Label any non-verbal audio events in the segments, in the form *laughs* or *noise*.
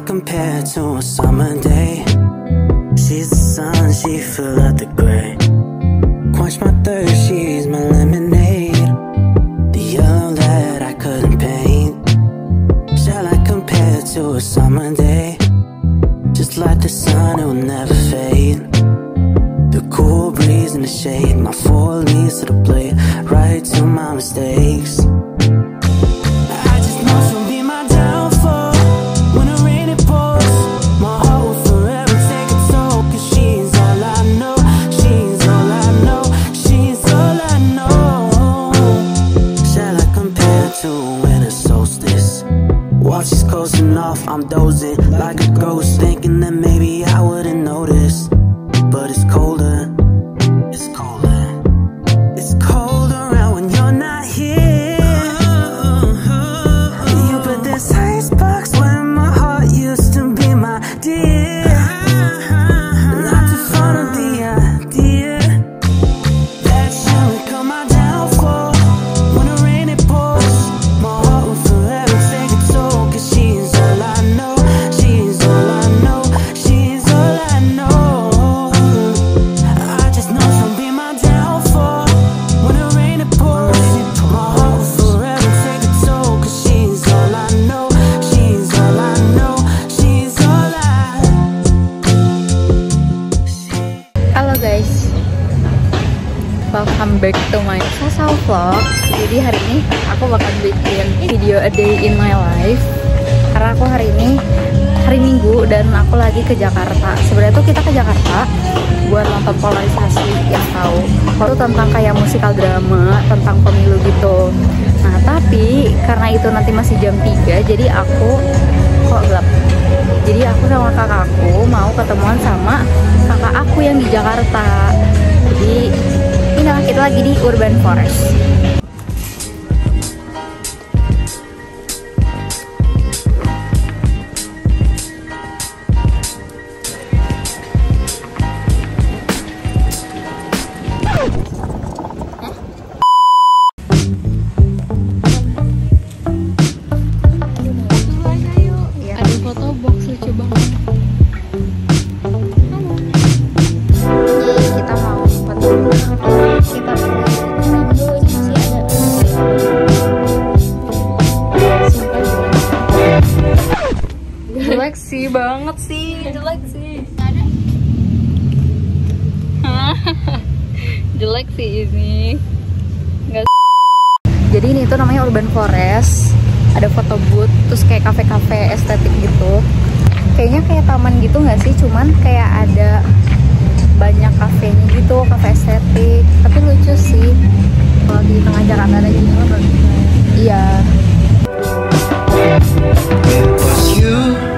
compared to a summer day. She's the sun, she fill out the gray. Quench my thirst, she's my lemonade. The yellow that I couldn't paint. Shall I compare to a summer day? Welcome back to my Sasa vlog. Jadi hari ini aku bakal bikin video a day in my life. Karena aku hari ini hari Minggu dan aku lagi ke Jakarta. Sebenarnya tuh kita ke Jakarta buat nonton polarisasi yang tahu. Itu tentang kayak musikal drama, tentang pemilu gitu. Nah tapi karena itu nanti masih jam 3 Jadi aku kok gelap. Jadi aku sama kakakku mau ketemuan sama kakak aku yang di Jakarta. Jadi kita lagi di Urban Forest jelek sih banget sih. Jelek sih. *laughs* Jelek sih ini. Nggak jadi ini tuh namanya Urban Forest. Ada foto booth terus kayak kafe-kafe estetik gitu. Kayaknya kayak taman gitu nggak sih? Cuman kayak ada banyak kafenya gitu kafe estetik. Tapi lucu sih. Kalau di tengah Jakarta ada gini banget. iya. It was you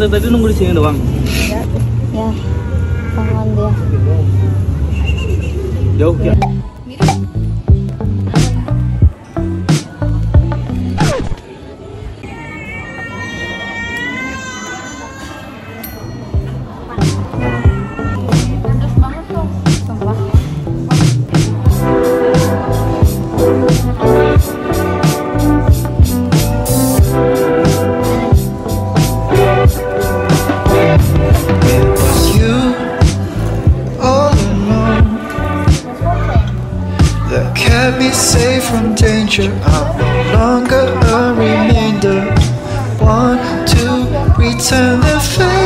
dari tadi nunggu di sini doang. ya ya dia Jauh ya. Kept me safe from danger. I'm no longer a remainder. Want to return the favor.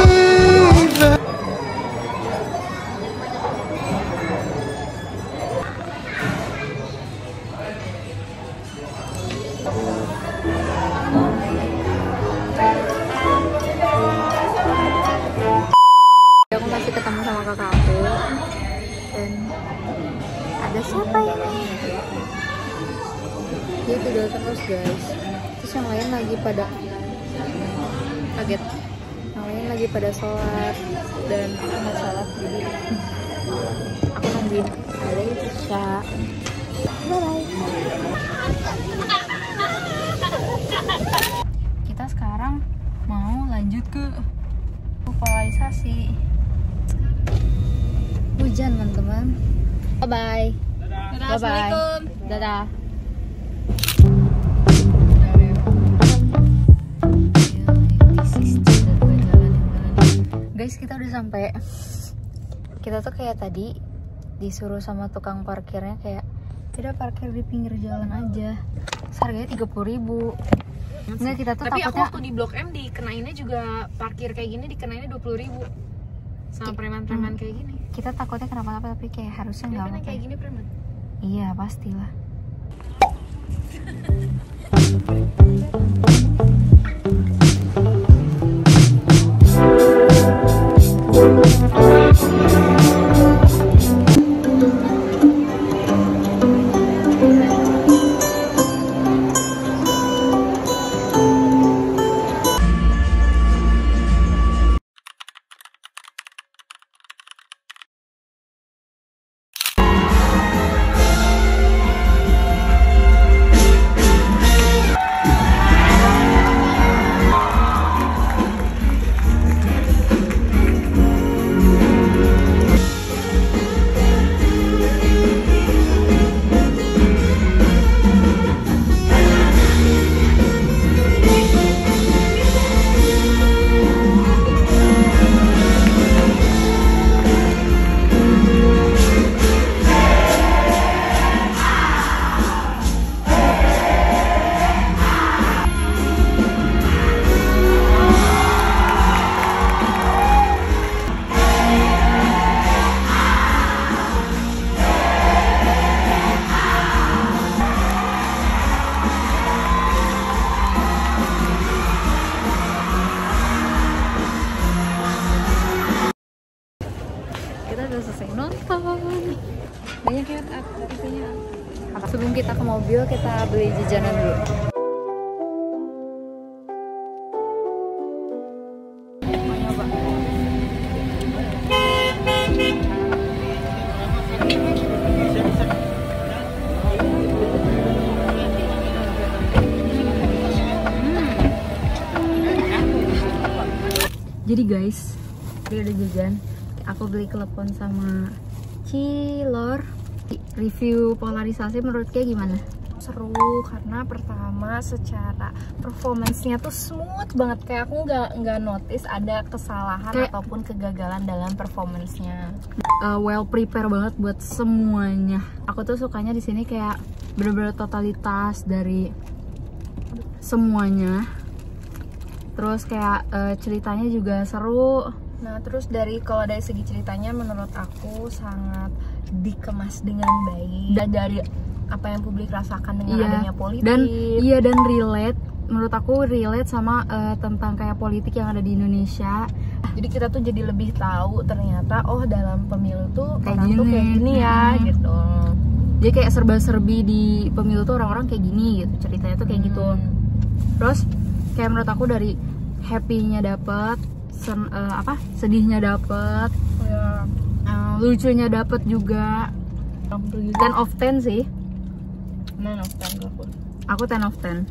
Lagi pada kaget. Yang lain lagi pada sholat dan aku mau sholat. Jadi aku nungguin. Ada Isya bye bye kita sekarang mau lanjut ke polarisasi. Hujan teman-teman. Bye bye bye bye dadah guys kita udah sampai kita tuh kayak tadi disuruh sama tukang parkirnya kayak tidak parkir di pinggir jalan aja harganya tiga ribu Enggak kita tuh Tapi aku takutnya waktu di Blok M dikenainnya juga parkir kayak gini dikenainnya 20.000 ribu sama preman-preman kayak gini. kita takutnya kenapa-napa tapi kayak harusnya nggak apa-apa kayak ya. gini preman. iya pastilah *laughs* kita udah selesai nonton Banyak ya TV-nya. sebelum kita ke mobil kita beli jajanan dulu nyoba. Jadi guys, dia udah jajan. Aku beli klepon sama cilor. Review polarisasi menurut kayak gimana? seru karena pertama secara performance-nya tuh smooth banget kayak aku nggak nggak notice ada kesalahan Kayak- ataupun kegagalan dalam performance-nya. uh, well prepare banget buat semuanya. Aku tuh sukanya di sini kayak bener-bener totalitas dari semuanya. Terus kayak uh, ceritanya juga seru. Nah, terus dari kalau dari segi ceritanya menurut aku sangat dikemas dengan baik. Dan dari apa yang publik rasakan dengan Iya. adanya politik. Dan iya dan relate. Menurut aku relate sama uh, tentang kayak politik yang ada di Indonesia. Jadi kita tuh jadi lebih tahu ternyata oh dalam pemilu tuh Kayak orang tuh gini. kayak gini ya Hmm. gitu. Jadi kayak serba-serbi di pemilu tuh orang-orang kayak gini gitu. Ceritanya tuh kayak gitu. Hmm. Terus kayak menurut aku dari happy-nya dapet, sen- eh, apa sedihnya dapet, Ya, eh, lucunya dapet juga. 10 of 10 sih. Nah, no, aku. Aku 10 of 10.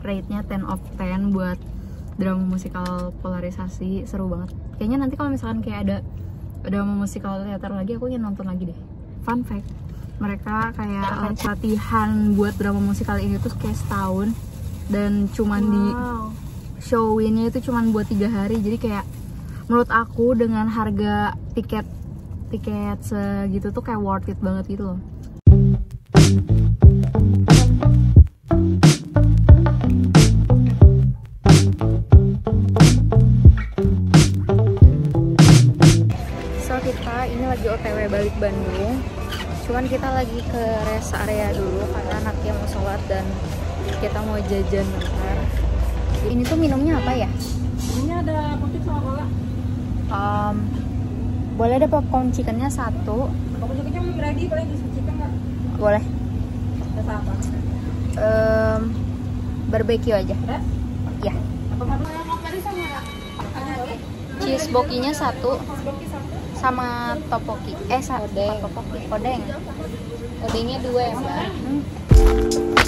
Rate-nya 10 of 10 buat drama musikal polarisasi seru banget. Kayaknya nanti kalau misalkan kayak ada drama musikal teater lagi aku ingin nonton lagi deh. Fun fact, mereka kayak eh, latihan buat drama musikal ini tuh kayak setahun dan cuman di Wow. Showinnya itu cuman buat tiga hari. Jadi kayak menurut aku dengan harga tiket tiket segitu tuh kayak worth it banget gitu loh. So kita ini lagi otw balik Bandung. Cuman kita lagi ke rest area dulu karena anaknya mau sholat dan kita mau jajan bentar ini tuh minumnya apa ya? Ini ada putih sama bola. Um, boleh ada popcorn chickennya satu Kamu juga belum ready, boleh disucikan nggak? boleh Rasa apa? um, barbecue aja ya satu ada lagi? cheese bokinya satu satu. sama topoki eh sa Odeng. topoki odeng Odengnya dua ya mbak. Hmm.